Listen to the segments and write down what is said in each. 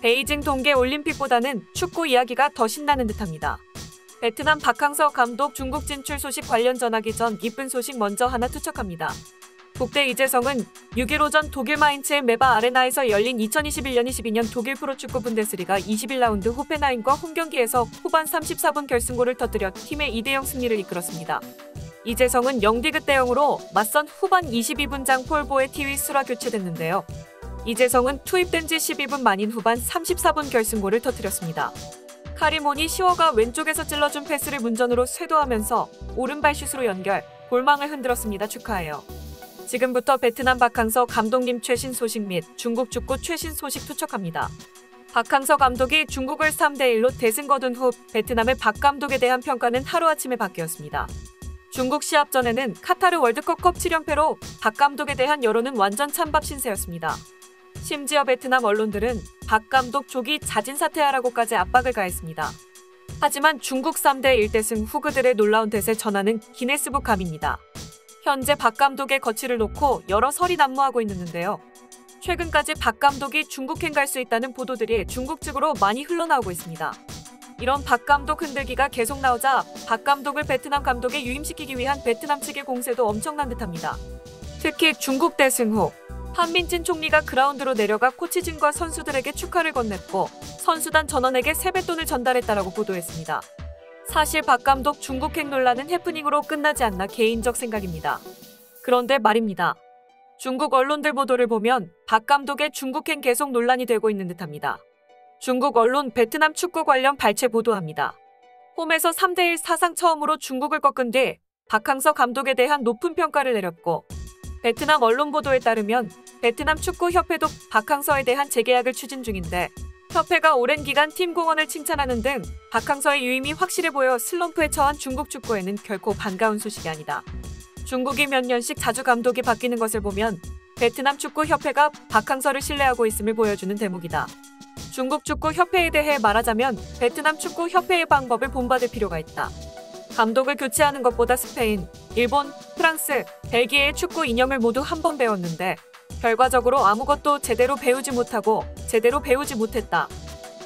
베이징 동계 올림픽보다는 축구 이야기가 더 신나는 듯합니다. 베트남 박항서 감독 중국 진출 소식 관련 전하기 전 이쁜 소식 먼저 하나 투척합니다. 국대 이재성은 6일 오전 독일 마인츠의 메바 아레나에서 열린 2021년 22년 독일 프로축구 분데스리가 21라운드 호펜하임과 홈경기에서 후반 34분 결승골을 터뜨려 팀의 2대0 승리를 이끌었습니다. 이재성은 0디귿 대형으로 맞선 후반 22분 장 폴보의 티위 수라 교체됐는데요. 이재성은 투입된 지 12분 만인 후반 34분 결승골을 터뜨렸습니다. 카리몬이 시워가 왼쪽에서 찔러준 패스를 문전으로 쇄도하면서 오른발 슛으로 연결, 골망을 흔들었습니다. 축하해요. 지금부터 베트남 박항서 감독님 최신 소식 및 중국 축구 최신 소식 투척합니다. 박항서 감독이 중국을 3대1로 대승 거둔 후 베트남의 박 감독에 대한 평가는 하루아침에 바뀌었습니다. 중국 시합 전에는 카타르 월드컵 컵 7연패로 박 감독에 대한 여론은 완전 찬밥 신세였습니다. 심지어 베트남 언론들은 박 감독 조기 자진 사퇴하라고까지 압박을 가했습니다. 하지만 중국 3대 1대승 후 그들의 놀라운 대세 전환은 기네스북 감입니다. 현재 박 감독의 거취를 놓고 여러 설이 난무하고 있는데요. 최근까지 박 감독이 중국행 갈 수 있다는 보도들이 중국 측으로 많이 흘러나오고 있습니다. 이런 박 감독 흔들기가 계속 나오자 박 감독을 베트남 감독에 유임시키기 위한 베트남 측의 공세도 엄청난 듯합니다. 특히 중국 대승 후 한민진 총리가 그라운드로 내려가 코치진과 선수들에게 축하를 건넸고 선수단 전원에게 세뱃돈을 전달했다라고 보도했습니다. 사실 박 감독 중국행 논란은 해프닝으로 끝나지 않나 개인적 생각입니다. 그런데 말입니다. 중국 언론들 보도를 보면 박 감독의 중국행 계속 논란이 되고 있는 듯합니다. 중국 언론 베트남 축구 관련 발췌 보도합니다. 홈에서 3대1 사상 처음으로 중국을 꺾은 뒤 박항서 감독에 대한 높은 평가를 내렸고 베트남 언론 보도에 따르면 베트남 축구협회도 박항서에 대한 재계약을 추진 중인데 협회가 오랜 기간 팀 공헌을 칭찬하는 등 박항서의 유임이 확실해 보여 슬럼프에 처한 중국 축구에는 결코 반가운 소식이 아니다. 중국이 몇 년씩 자주 감독이 바뀌는 것을 보면 베트남 축구협회가 박항서를 신뢰하고 있음을 보여주는 대목이다. 중국 축구협회에 대해 말하자면 베트남 축구협회의 방법을 본받을 필요가 있다. 감독을 교체하는 것보다 스페인, 일본, 프랑스, 벨기에의 축구 이념을 모두 한 번 배웠는데 결과적으로 아무것도 제대로 배우지 못하고 제대로 배우지 못했다.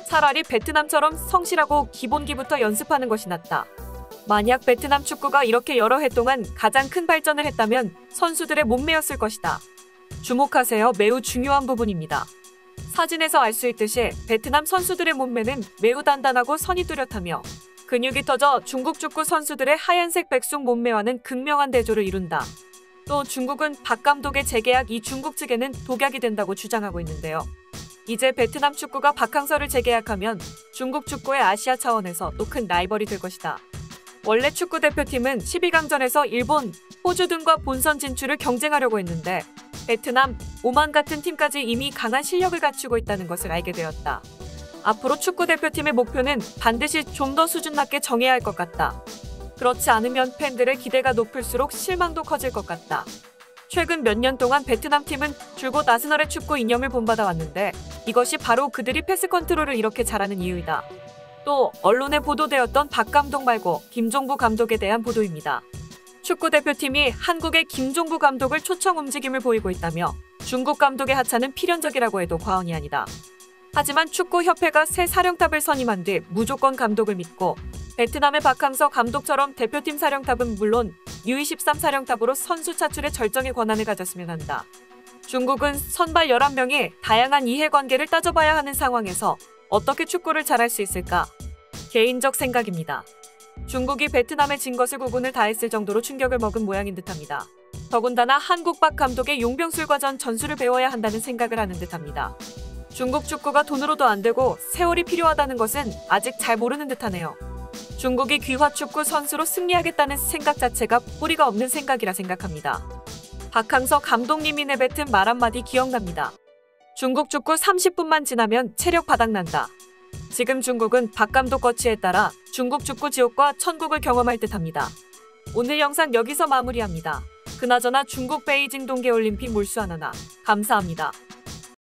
차라리 베트남처럼 성실하고 기본기부터 연습하는 것이 낫다. 만약 베트남 축구가 이렇게 여러 해 동안 가장 큰 발전을 했다면 선수들의 몸매였을 것이다. 주목하세요. 매우 중요한 부분입니다. 사진에서 알 수 있듯이 베트남 선수들의 몸매는 매우 단단하고 선이 뚜렷하며 근육이 터져 중국 축구 선수들의 하얀색 백숙 몸매와는 극명한 대조를 이룬다. 또 중국은 박 감독의 재계약 이 중국 측에는 독약이 된다고 주장하고 있는데요. 이제 베트남 축구가 박항서를 재계약하면 중국 축구의 아시아 차원에서 또 큰 라이벌이 될 것이다. 원래 축구 대표팀은 12강전에서 일본, 호주 등과 본선 진출을 경쟁하려고 했는데 베트남, 오만 같은 팀까지 이미 강한 실력을 갖추고 있다는 것을 알게 되었다. 앞으로 축구 대표팀의 목표는 반드시 좀 더 수준 낮게 정해야 할 것 같다. 그렇지 않으면 팬들의 기대가 높을수록 실망도 커질 것 같다. 최근 몇 년 동안 베트남 팀은 줄곧 아스널의 축구 이념을 본받아 왔는데 이것이 바로 그들이 패스 컨트롤을 이렇게 잘하는 이유이다. 또 언론에 보도되었던 박 감독 말고 김종부 감독에 대한 보도입니다. 축구 대표팀이 한국의 김종부 감독을 초청 움직임을 보이고 있다며 중국 감독의 하차는 필연적이라고 해도 과언이 아니다. 하지만 축구협회가 새 사령탑을 선임한 뒤 무조건 감독을 믿고 베트남의 박항서 감독처럼 대표팀 사령탑은 물론 U23 사령탑으로 선수 차출의 절정의 권한을 가졌으면 한다. 중국은 선발 11명이 다양한 이해관계를 따져봐야 하는 상황에서 어떻게 축구를 잘할 수 있을까? 개인적 생각입니다. 중국이 베트남에 진 것을 구분을 다했을 정도로 충격을 먹은 모양인 듯합니다. 더군다나 한국 박 감독의 용병술 과 전 전술을 배워야 한다는 생각을 하는 듯합니다. 중국 축구가 돈으로도 안 되고 세월이 필요하다는 것은 아직 잘 모르는 듯하네요. 중국이 귀화 축구 선수로 승리하겠다는 생각 자체가 뿌리가 없는 생각이라 생각합니다. 박항서 감독님이 내뱉은 말 한마디 기억납니다. 중국 축구 30분만 지나면 체력 바닥난다. 지금 중국은 박 감독 거치에 따라 중국 축구 지옥과 천국을 경험할 듯합니다. 오늘 영상 여기서 마무리합니다. 그나저나 중국 베이징 동계올림픽 몰수 하나나 감사합니다.